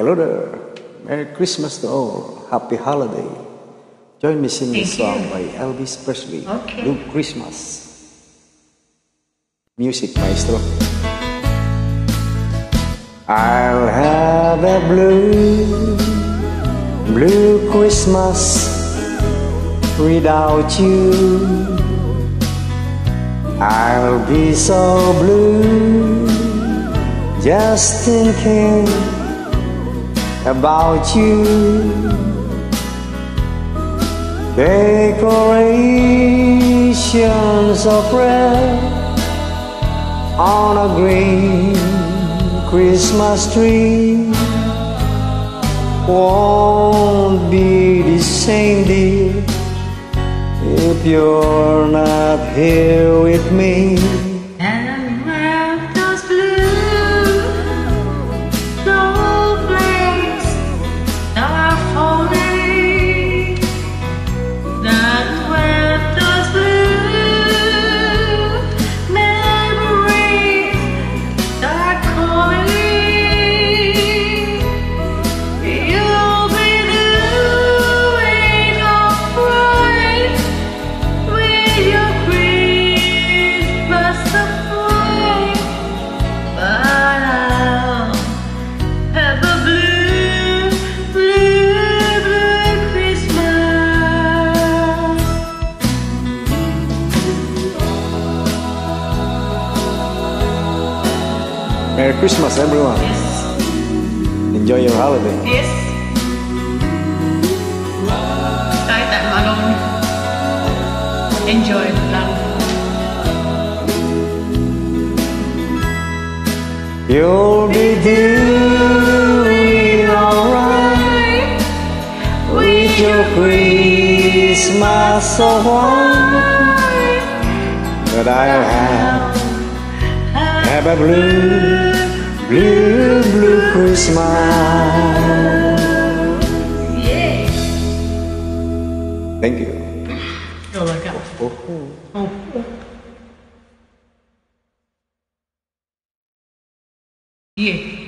Hello there. Merry Christmas to all. Happy holiday. Join me sing this song by Elvis Presley. Okay. Blue Christmas. Music maestro. I'll have a blue, blue Christmas without you. I'll be so blue just thinking about you. Decorations of red on a green Christmas tree won't be the same, dear, if you're not here with me. Merry Christmas, everyone. Yes, Enjoy your holiday. yes. Kahit tak malong enjoy lang. You'll be doing alright with your Christmas so white, but I'll have, have a blue, blue, blue Christmas. Yeah. Thank you. You're welcome. Oh. Oh. oh, oh. Yeah.